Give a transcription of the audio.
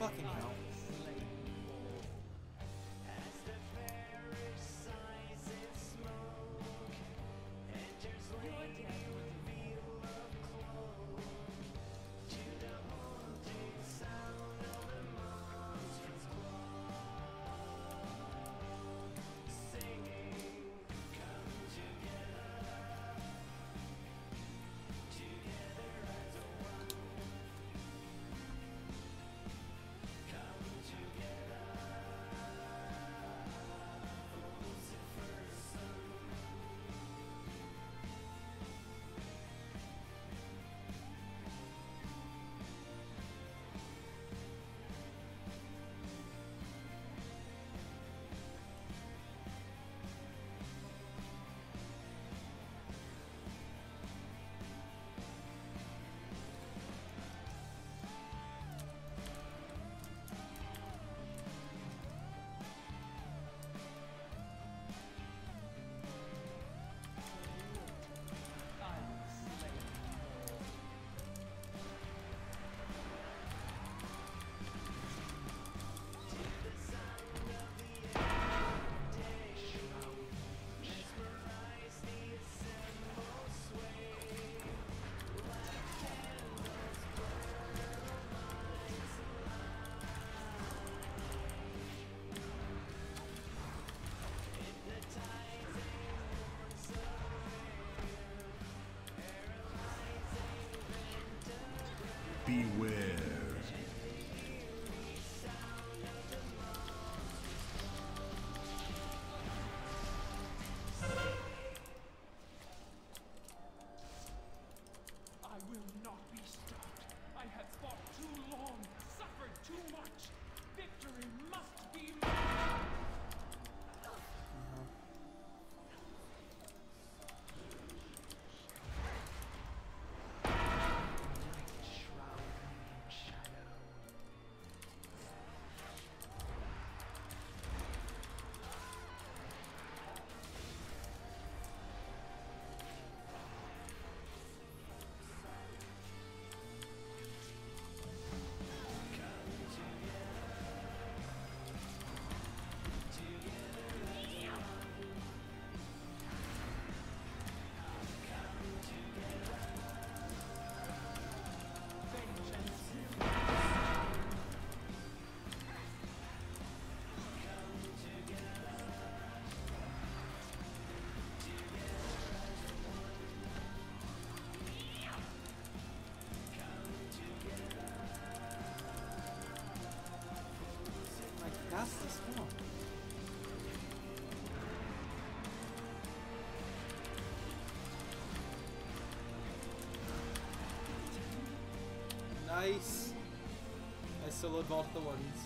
Fucking hell. Beware. Nice. I soloed both the ones.